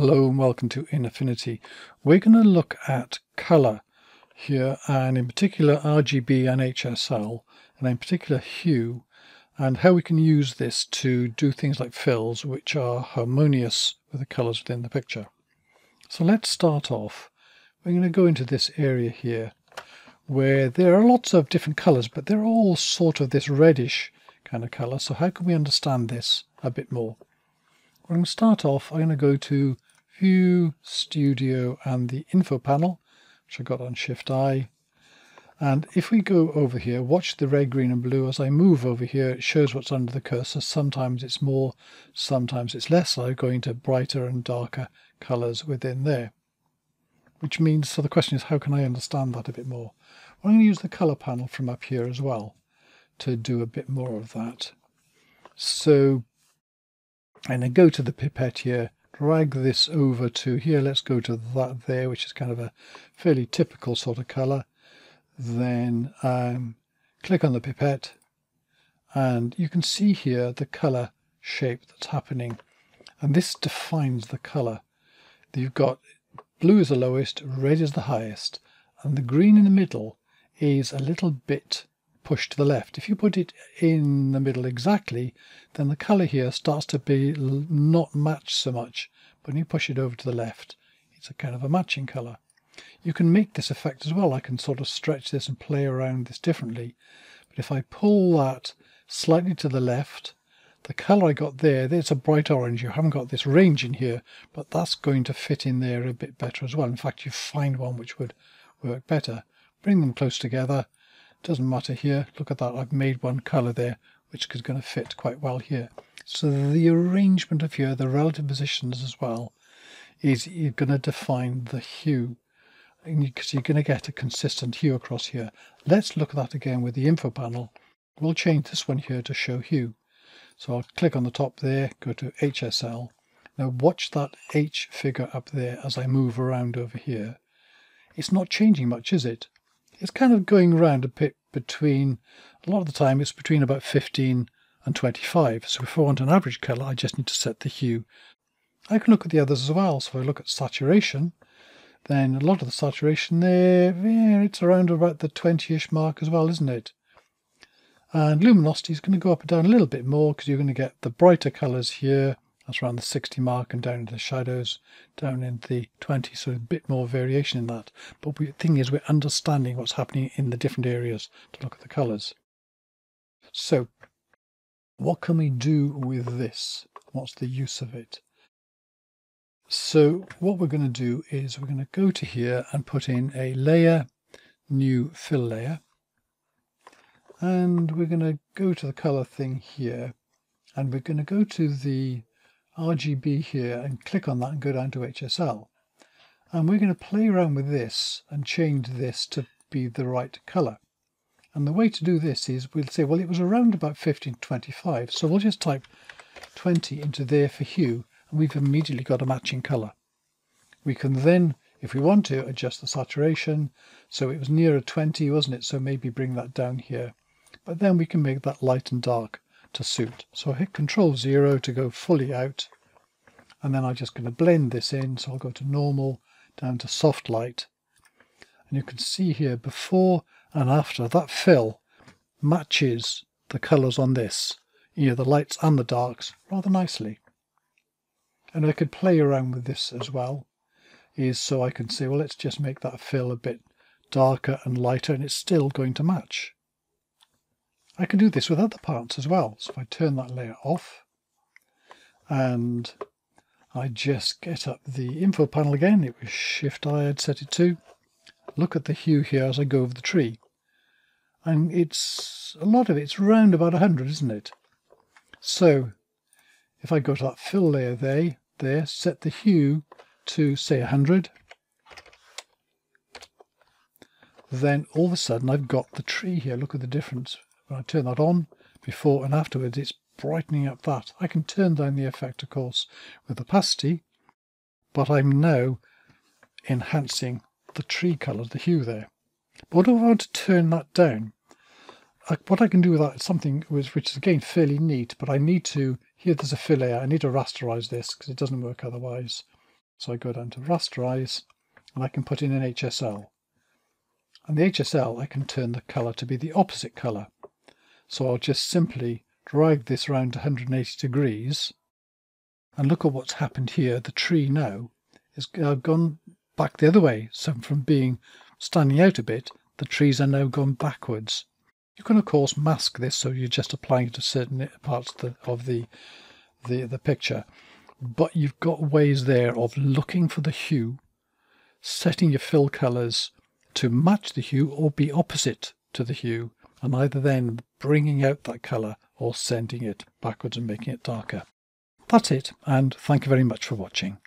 Hello and welcome to InAffinity. We're going to look at color here and in particular RGB and HSL and in particular hue and how we can use this to do things like fills which are harmonious with the colors within the picture. So let's start off. We're going to go into this area here where there are lots of different colors but they're all sort of this reddish kind of color. So how can we understand this a bit more? We're going to start off, I'm going to go to View, Studio and the Info panel, which I got on Shift I. And if we go over here, watch the red, green and blue. As I move over here, it shows what's under the cursor. Sometimes it's more, sometimes it's less. So I'm going to brighter and darker colors within there. Which means, so the question is, how can I understand that a bit more? Well, I'm going to use the color panel from up here as well to do a bit more of that. So and then go to the pipette here, drag this over to here. Let's go to that there, which is kind of a fairly typical sort of color. Then um, click on the pipette and you can see here the color shape that's happening. And this defines the color. You've got blue is the lowest, red is the highest, and the green in the middle is a little bit push to the left. If you put it in the middle exactly, then the color here starts to be not matched so much. But when you push it over to the left, it's a kind of a matching color. You can make this effect as well. I can sort of stretch this and play around this differently. But if I pull that slightly to the left, the color I got there, there's a bright orange. You haven't got this range in here, but that's going to fit in there a bit better as well. In fact, you find one which would work better. Bring them close together doesn't matter here. Look at that. I've made one color there, which is going to fit quite well here. So the arrangement of here, the relative positions as well, is you're going to define the hue because you're going to get a consistent hue across here. Let's look at that again with the info panel. We'll change this one here to show hue. So I'll click on the top there, go to HSL. Now watch that H figure up there as I move around over here. It's not changing much, is it? it's kind of going around a bit between, a lot of the time it's between about 15 and 25. So if I want an average color, I just need to set the hue. I can look at the others as well. So if I look at saturation, then a lot of the saturation there, yeah, it's around about the 20-ish mark as well, isn't it? And luminosity is going to go up and down a little bit more because you're going to get the brighter colors here that's around the 60 mark and down into the shadows, down into the 20, so a bit more variation in that. But the thing is, we're understanding what's happening in the different areas to look at the colours. So, what can we do with this? What's the use of it? So what we're going to do is we're going to go to here and put in a layer, new fill layer. And we're going to go to the color thing here. And we're going to go to the RGB here and click on that and go down to HSL. And we're going to play around with this and change this to be the right color. And the way to do this is we'll say, well, it was around about 1525. So we'll just type 20 into there for hue, and we've immediately got a matching color. We can then, if we want to, adjust the saturation. So it was nearer 20, wasn't it? So maybe bring that down here. But then we can make that light and dark to suit. So I hit Control 0 to go fully out. And then I'm just going to blend this in. So I'll go to normal, down to soft light. And you can see here before and after that fill matches the colours on this, you know, the lights and the darks rather nicely. And I could play around with this as well, is so I can say, well, let's just make that fill a bit darker and lighter and it's still going to match. I can do this with other parts as well. So if I turn that layer off and I just get up the info panel again, it was shift I had set it to. Look at the hue here as I go over the tree. And it's a lot of it's around about 100, isn't it? So if I go to that fill layer there, there, set the hue to say 100, then all of a sudden I've got the tree here. Look at the difference when I turn that on, before and afterwards, it's brightening up that. I can turn down the effect, of course, with opacity, but I'm now enhancing the tree colour, the hue there. But what if I want to turn that down, I, what I can do with that is something which, is again fairly neat, but I need to, here there's a fill layer, I need to rasterize this because it doesn't work otherwise. So I go down to rasterize and I can put in an HSL. And the HSL, I can turn the color to be the opposite color. So I'll just simply drag this around 180 degrees and look at what's happened here. The tree now has uh, gone back the other way. So from being standing out a bit, the trees are now gone backwards. You can of course mask this so you're just applying it to certain parts of the of the the, the picture. But you've got ways there of looking for the hue, setting your fill colours to match the hue or be opposite to the hue, and either then bringing out that colour or sending it backwards and making it darker. That's it, and thank you very much for watching.